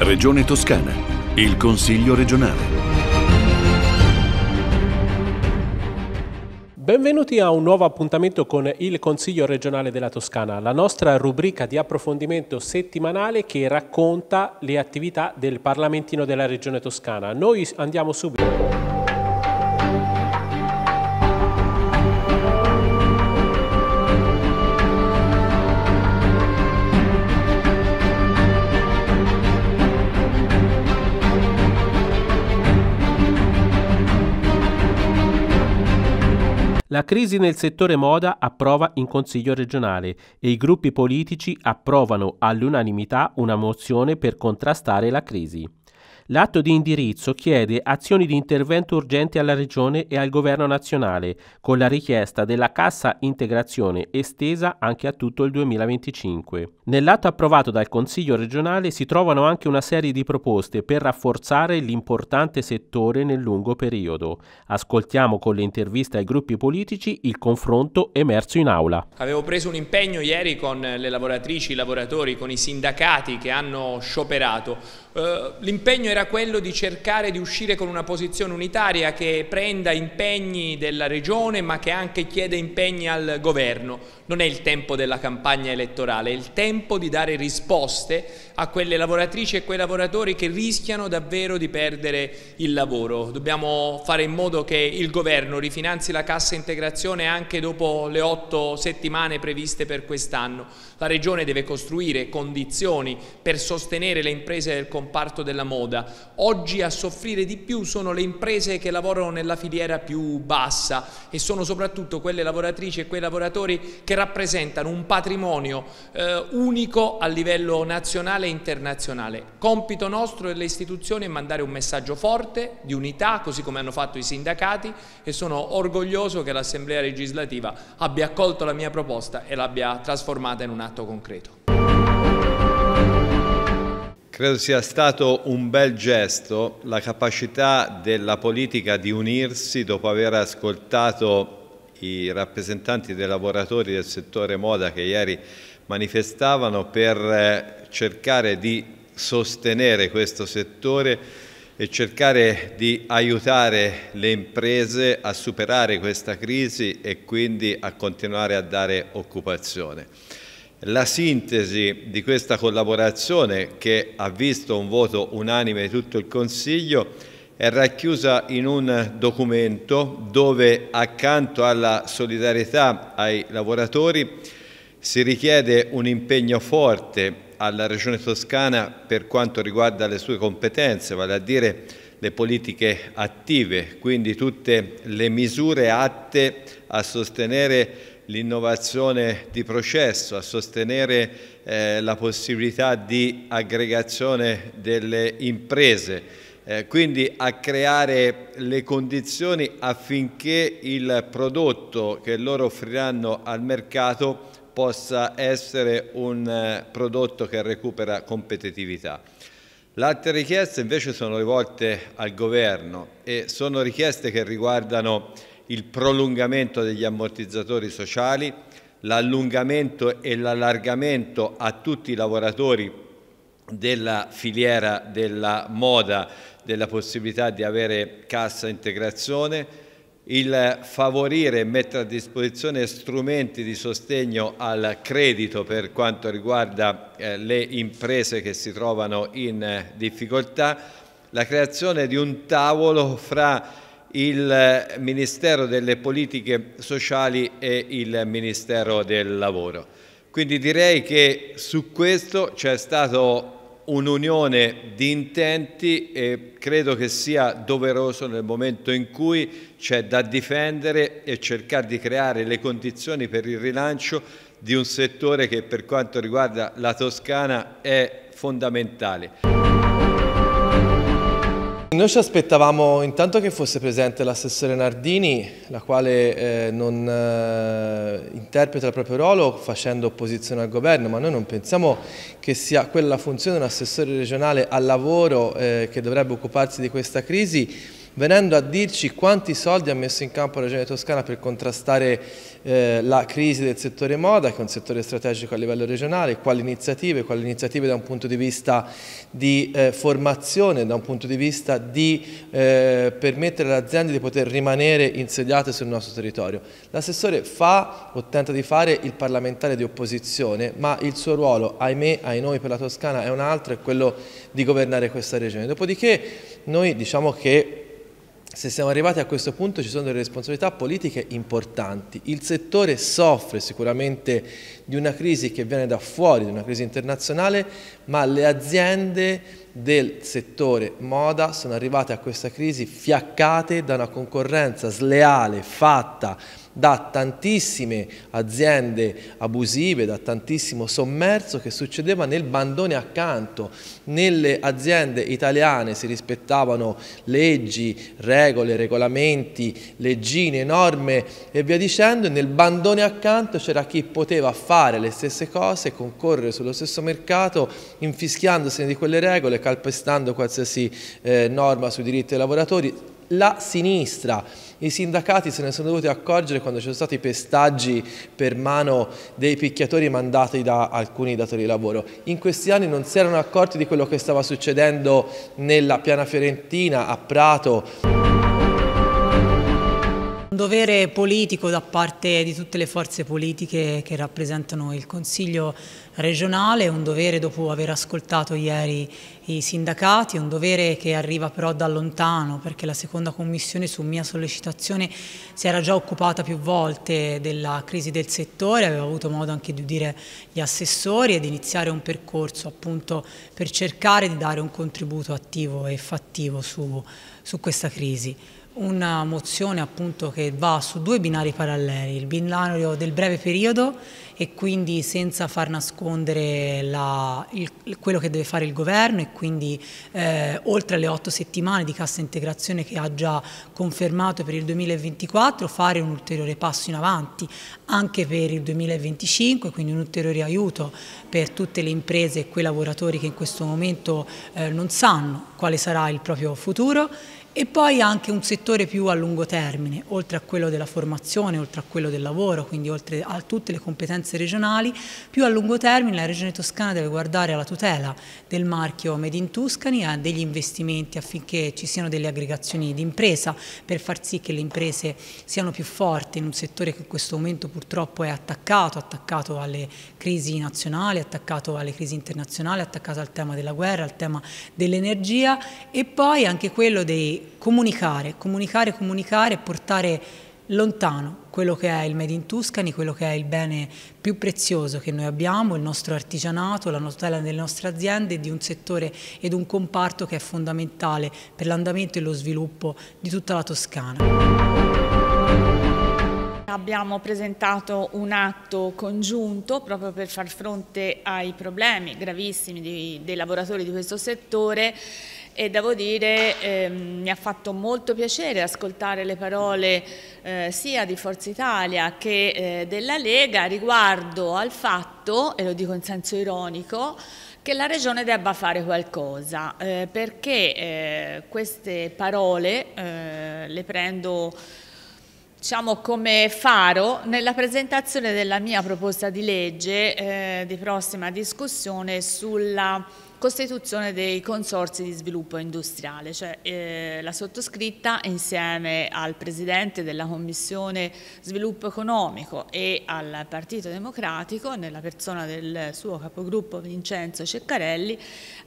Regione Toscana, il Consiglio regionale. Benvenuti a un nuovo appuntamento con il Consiglio regionale della Toscana, la nostra rubrica di approfondimento settimanale che racconta le attività del Parlamentino della Regione Toscana. Noi andiamo subito. La crisi nel settore moda approva in Consiglio regionale e i gruppi politici approvano all'unanimità una mozione per contrastare la crisi. L'atto di indirizzo chiede azioni di intervento urgenti alla Regione e al Governo nazionale, con la richiesta della cassa integrazione estesa anche a tutto il 2025. Nell'atto approvato dal Consiglio regionale si trovano anche una serie di proposte per rafforzare l'importante settore nel lungo periodo. Ascoltiamo con le interviste ai gruppi politici il confronto emerso in aula. Avevo preso un impegno ieri con le lavoratrici, i lavoratori, con i sindacati che hanno scioperato. Uh, l'impegno era era quello di cercare di uscire con una posizione unitaria che prenda impegni della Regione ma che anche chiede impegni al Governo. Non è il tempo della campagna elettorale, è il tempo di dare risposte a quelle lavoratrici e quei lavoratori che rischiano davvero di perdere il lavoro. Dobbiamo fare in modo che il Governo rifinanzi la cassa integrazione anche dopo le otto settimane previste per quest'anno. La Regione deve costruire condizioni per sostenere le imprese del comparto della moda, Oggi a soffrire di più sono le imprese che lavorano nella filiera più bassa e sono soprattutto quelle lavoratrici e quei lavoratori che rappresentano un patrimonio eh, unico a livello nazionale e internazionale. Compito nostro delle istituzioni è mandare un messaggio forte di unità, così come hanno fatto i sindacati e sono orgoglioso che l'Assemblea legislativa abbia accolto la mia proposta e l'abbia trasformata in un atto concreto. Credo sia stato un bel gesto la capacità della politica di unirsi dopo aver ascoltato i rappresentanti dei lavoratori del settore moda che ieri manifestavano per eh, cercare di sostenere questo settore e cercare di aiutare le imprese a superare questa crisi e quindi a continuare a dare occupazione. La sintesi di questa collaborazione, che ha visto un voto unanime di tutto il Consiglio, è racchiusa in un documento dove accanto alla solidarietà ai lavoratori si richiede un impegno forte alla Regione Toscana per quanto riguarda le sue competenze, vale a dire le politiche attive, quindi tutte le misure atte a sostenere l'innovazione di processo, a sostenere eh, la possibilità di aggregazione delle imprese, eh, quindi a creare le condizioni affinché il prodotto che loro offriranno al mercato possa essere un eh, prodotto che recupera competitività. Le altre richieste invece sono rivolte al governo e sono richieste che riguardano il prolungamento degli ammortizzatori sociali, l'allungamento e l'allargamento a tutti i lavoratori della filiera della moda della possibilità di avere cassa integrazione, il favorire e mettere a disposizione strumenti di sostegno al credito per quanto riguarda eh, le imprese che si trovano in eh, difficoltà, la creazione di un tavolo fra il Ministero delle Politiche Sociali e il Ministero del Lavoro. Quindi direi che su questo c'è stata un'unione di intenti e credo che sia doveroso nel momento in cui c'è da difendere e cercare di creare le condizioni per il rilancio di un settore che per quanto riguarda la Toscana è fondamentale. Noi ci aspettavamo intanto che fosse presente l'assessore Nardini, la quale eh, non eh, interpreta il proprio ruolo facendo opposizione al governo, ma noi non pensiamo che sia quella la funzione un assessore regionale al lavoro eh, che dovrebbe occuparsi di questa crisi, venendo a dirci quanti soldi ha messo in campo la Regione Toscana per contrastare eh, la crisi del settore moda, che è un settore strategico a livello regionale, quali iniziative, quali iniziative da un punto di vista di eh, formazione, da un punto di vista di eh, permettere alle aziende di poter rimanere insediate sul nostro territorio. L'assessore fa o tenta di fare il parlamentare di opposizione, ma il suo ruolo, ahimè, ai noi per la Toscana è un altro, è quello di governare questa regione. Dopodiché noi diciamo che se siamo arrivati a questo punto ci sono delle responsabilità politiche importanti. Il settore soffre sicuramente di una crisi che viene da fuori, di una crisi internazionale, ma le aziende del settore moda sono arrivate a questa crisi fiaccate da una concorrenza sleale fatta da tantissime aziende abusive, da tantissimo sommerso che succedeva nel bandone accanto. Nelle aziende italiane si rispettavano leggi, regole, regolamenti, leggine, norme e via dicendo, e nel bandone accanto c'era chi poteva fare le stesse cose, concorrere sullo stesso mercato, infischiandosene di quelle regole, calpestando qualsiasi eh, norma sui diritti dei lavoratori. La sinistra i sindacati se ne sono dovuti accorgere quando ci sono stati pestaggi per mano dei picchiatori mandati da alcuni datori di lavoro. In questi anni non si erano accorti di quello che stava succedendo nella piana fiorentina, a Prato dovere politico da parte di tutte le forze politiche che rappresentano il Consiglio regionale, un dovere dopo aver ascoltato ieri i sindacati, un dovere che arriva però da lontano perché la seconda commissione su mia sollecitazione si era già occupata più volte della crisi del settore, aveva avuto modo anche di udire gli assessori ed iniziare un percorso appunto per cercare di dare un contributo attivo e fattivo su, su questa crisi una mozione appunto che va su due binari paralleli, il binario del breve periodo e quindi senza far nascondere la, il, quello che deve fare il governo e quindi eh, oltre alle otto settimane di cassa integrazione che ha già confermato per il 2024 fare un ulteriore passo in avanti anche per il 2025, quindi un ulteriore aiuto per tutte le imprese e quei lavoratori che in questo momento eh, non sanno quale sarà il proprio futuro e poi anche un settore più a lungo termine, oltre a quello della formazione, oltre a quello del lavoro, quindi oltre a tutte le competenze regionali, più a lungo termine la Regione Toscana deve guardare alla tutela del marchio Made in Tuscany, a degli investimenti affinché ci siano delle aggregazioni di impresa per far sì che le imprese siano più forti in un settore che in questo momento purtroppo è attaccato, attaccato alle crisi nazionali, attaccato alle crisi internazionali, attaccato al tema della guerra, al tema dell'energia e poi anche quello dei comunicare, comunicare, comunicare e portare lontano quello che è il Made in Tuscany, quello che è il bene più prezioso che noi abbiamo, il nostro artigianato, la tutela delle nostre aziende, di un settore ed un comparto che è fondamentale per l'andamento e lo sviluppo di tutta la Toscana. Abbiamo presentato un atto congiunto proprio per far fronte ai problemi gravissimi di, dei lavoratori di questo settore e devo dire ehm, mi ha fatto molto piacere ascoltare le parole eh, sia di Forza Italia che eh, della Lega riguardo al fatto, e lo dico in senso ironico, che la Regione debba fare qualcosa, eh, perché eh, queste parole eh, le prendo diciamo, come faro nella presentazione della mia proposta di legge eh, di prossima discussione sulla costituzione dei consorzi di sviluppo industriale, cioè eh, la sottoscritta insieme al Presidente della Commissione Sviluppo Economico e al Partito Democratico, nella persona del suo capogruppo Vincenzo Ceccarelli,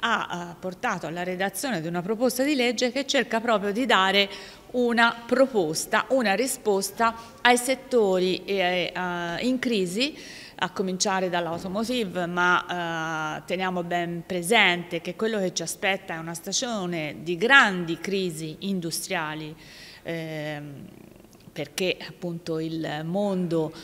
ha, ha portato alla redazione di una proposta di legge che cerca proprio di dare una proposta, una risposta ai settori eh, eh, in crisi a cominciare dall'automotive, ma eh, teniamo ben presente che quello che ci aspetta è una stagione di grandi crisi industriali eh, perché appunto il mondo eh,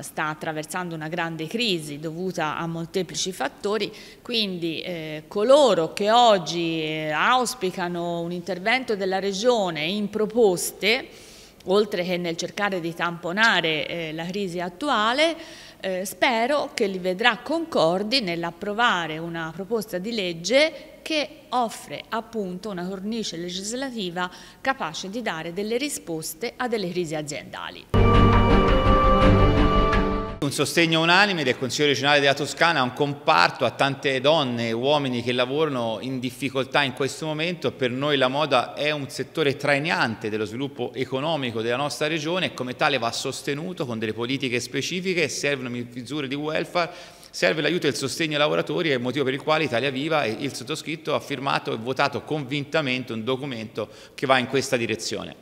sta attraversando una grande crisi dovuta a molteplici fattori, quindi eh, coloro che oggi eh, auspicano un intervento della Regione in proposte oltre che nel cercare di tamponare eh, la crisi attuale, eh, spero che li vedrà concordi nell'approvare una proposta di legge che offre appunto una cornice legislativa capace di dare delle risposte a delle crisi aziendali. Un sostegno unanime del Consiglio regionale della Toscana a un comparto, a tante donne e uomini che lavorano in difficoltà in questo momento. Per noi la moda è un settore trainante dello sviluppo economico della nostra regione e come tale va sostenuto con delle politiche specifiche, servono misure di welfare, serve l'aiuto e il sostegno ai lavoratori, è il motivo per il quale Italia Viva e il sottoscritto ha firmato e votato convintamente un documento che va in questa direzione.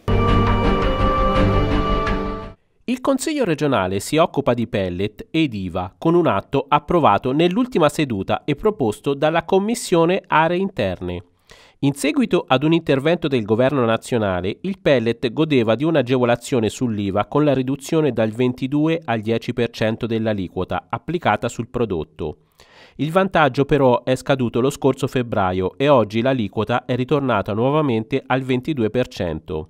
Il Consiglio regionale si occupa di pellet ed IVA con un atto approvato nell'ultima seduta e proposto dalla Commissione Aree Interne. In seguito ad un intervento del governo nazionale, il pellet godeva di un'agevolazione sull'IVA con la riduzione dal 22 al 10% dell'aliquota applicata sul prodotto. Il vantaggio però è scaduto lo scorso febbraio e oggi l'aliquota è ritornata nuovamente al 22%.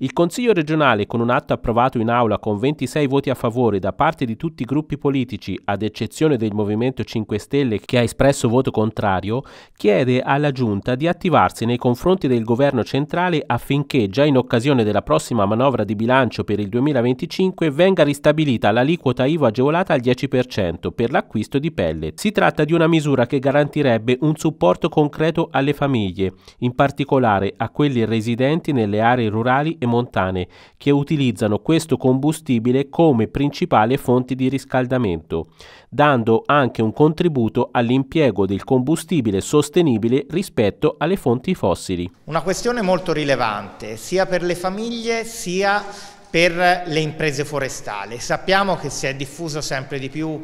Il Consiglio regionale, con un atto approvato in aula con 26 voti a favore da parte di tutti i gruppi politici, ad eccezione del Movimento 5 Stelle che ha espresso voto contrario, chiede alla Giunta di attivarsi nei confronti del governo centrale affinché già in occasione della prossima manovra di bilancio per il 2025 venga ristabilita l'aliquota IVA agevolata al 10% per l'acquisto di pellet. Si tratta di una misura che garantirebbe un supporto concreto alle famiglie, in particolare a quelli residenti nelle aree rurali e montane che utilizzano questo combustibile come principale fonte di riscaldamento, dando anche un contributo all'impiego del combustibile sostenibile rispetto alle fonti fossili. Una questione molto rilevante sia per le famiglie sia per le imprese forestali. Sappiamo che si è diffuso sempre di più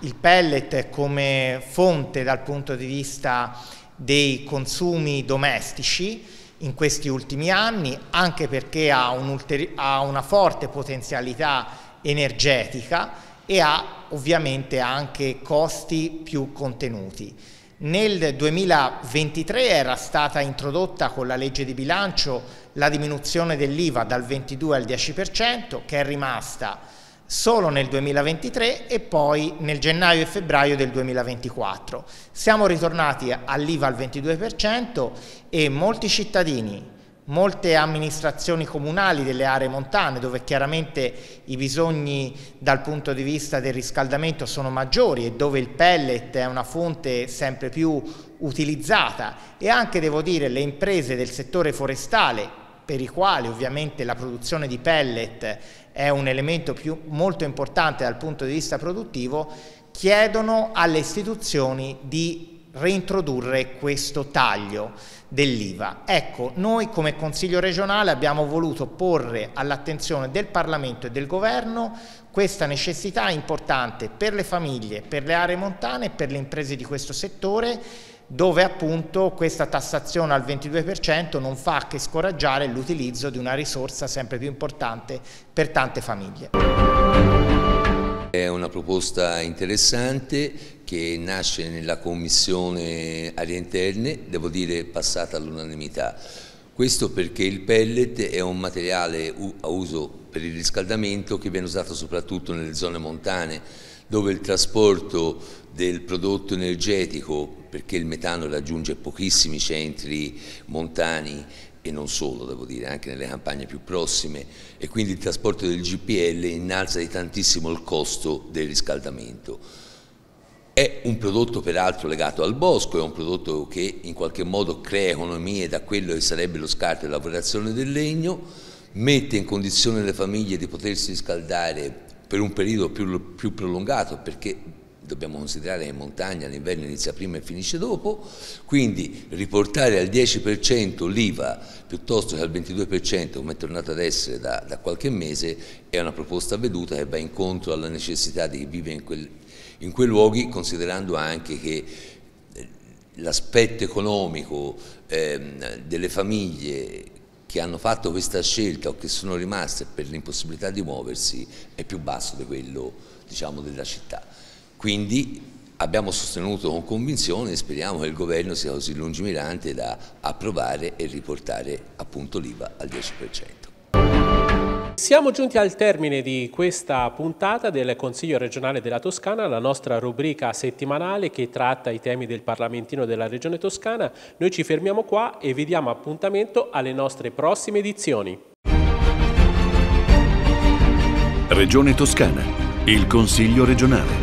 il pellet come fonte dal punto di vista dei consumi domestici in questi ultimi anni, anche perché ha, un ha una forte potenzialità energetica e ha ovviamente anche costi più contenuti. Nel 2023 era stata introdotta con la legge di bilancio la diminuzione dell'IVA dal 22 al 10% che è rimasta solo nel 2023 e poi nel gennaio e febbraio del 2024. Siamo ritornati all'IVA al 22% e molti cittadini, molte amministrazioni comunali delle aree montane dove chiaramente i bisogni dal punto di vista del riscaldamento sono maggiori e dove il pellet è una fonte sempre più utilizzata e anche devo dire le imprese del settore forestale per i quali ovviamente la produzione di pellet è un elemento più, molto importante dal punto di vista produttivo, chiedono alle istituzioni di reintrodurre questo taglio dell'IVA. Ecco, noi come Consiglio regionale abbiamo voluto porre all'attenzione del Parlamento e del Governo questa necessità importante per le famiglie, per le aree montane e per le imprese di questo settore dove appunto questa tassazione al 22% non fa che scoraggiare l'utilizzo di una risorsa sempre più importante per tante famiglie. È una proposta interessante che nasce nella Commissione Arie Interne, devo dire passata all'unanimità. Questo perché il pellet è un materiale a uso per il riscaldamento che viene usato soprattutto nelle zone montane dove il trasporto del prodotto energetico, perché il metano raggiunge pochissimi centri montani e non solo, devo dire, anche nelle campagne più prossime, e quindi il trasporto del GPL innalza di tantissimo il costo del riscaldamento. È un prodotto peraltro legato al bosco, è un prodotto che in qualche modo crea economie da quello che sarebbe lo scarto e la lavorazione del legno, mette in condizione le famiglie di potersi riscaldare per un periodo più, più prolungato perché dobbiamo considerare che in montagna l'inverno inizia prima e finisce dopo, quindi riportare al 10% l'IVA piuttosto che al 22% come è tornato ad essere da, da, qualche mese è una proposta veduta che va incontro alla necessità di vivere in, quel, in quei luoghi considerando anche che eh, l'aspetto economico eh, delle famiglie che hanno fatto questa scelta o che sono rimaste per l'impossibilità di muoversi è più basso di quello diciamo, della città. Quindi abbiamo sostenuto con convinzione e speriamo che il governo sia così lungimirante da approvare e riportare l'IVA al 10%. Siamo giunti al termine di questa puntata del Consiglio regionale della Toscana, la nostra rubrica settimanale che tratta i temi del Parlamentino della Regione Toscana. Noi ci fermiamo qua e vi diamo appuntamento alle nostre prossime edizioni. Regione Toscana, il Consiglio regionale.